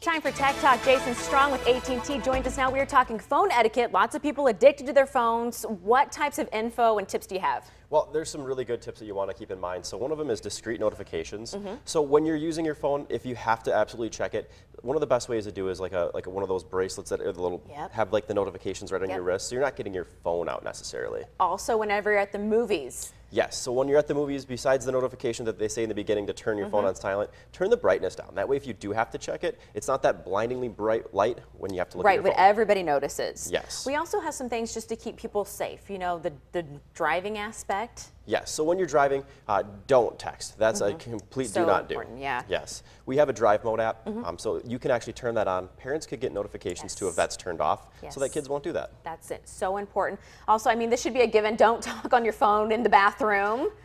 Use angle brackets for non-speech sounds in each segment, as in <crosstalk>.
Time for Tech Talk. Jason Strong with AT&T joins us now. We are talking phone etiquette. Lots of people addicted to their phones. What types of info and tips do you have? Well, there's some really good tips that you want to keep in mind. So one of them is discreet notifications. Mm-hmm. So when you're using your phone, if you have to absolutely check it, one of the best ways to do is like a like one of those bracelets that are the little Yep. have like the notifications right on Yep. your wrist. So you're not getting your phone out necessarily. Also, whenever you're at the movies. Yes. So when you're at the movies, besides the notification that they say in the beginning to turn your phone Mm-hmm. on silent, turn the brightness down. That way, if you do have to check it, it's not that blindingly bright light when you have to look Right, at your phone. everybody notices. Yes. We also have some things just to keep people safe. You know, the, the driving aspect. Yes. So when you're driving, uh, don't text. That's a complete Mm-hmm. So do not do. important, yeah. Yes. We have a drive mode app, um, so you can actually turn that on. Parents could get notifications too if that's turned off, so that kids won't do that. That's it. So important. Also, I mean, this should be a given. Don't <laughs> talk on your phone in the bathroom.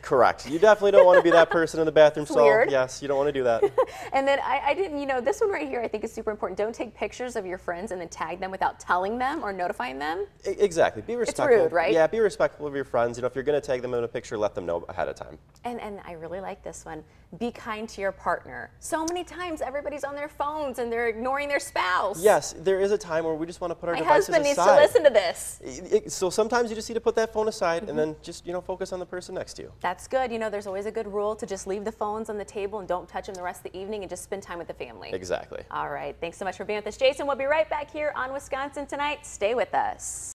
Correct. You definitely don't want to be that person in the bathroom so weird. Yes, you don't want to do that. <laughs> And then I, I didn't, you know, this one right here I think is super important. Don't take pictures of your friends and then tag them without telling them or notifying them. E- exactly. Be respectful. It's rude, right? Yeah, be respectful of your friends. You know, if you're going to tag them in a picture, let them know ahead of time. And, and I really like this one. Be kind to your partner. So many times everybody's on their phones and they're ignoring their spouse. Yes, there is a time where we just want to put our My devices husband needs to listen to this. I- I- so sometimes you just need to put that phone aside Mm-hmm. and then just you know focus on the person next to you. That's good. You know, there's always a good rule to just leave the phones on the table and don't touch them the rest of the evening and just spend time with the family. Exactly. All right. Thanks so much for being with us, Jason. We'll be right back here on Wisconsin Tonight. Stay with us.